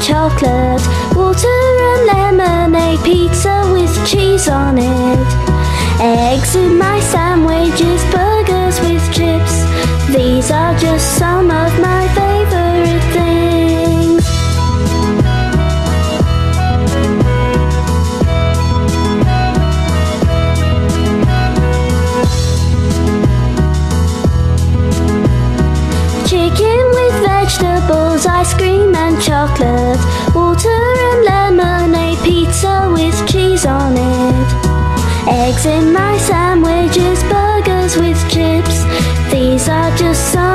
chocolate, water and lemonade, pizza with cheese on it. Eggs in my sandwiches, burgers with chips. These are just some of my favorite things. Chicken with vegetables, ice cream and chocolate, with cheese on it. Eggs in my sandwiches, burgers with chips. These are just some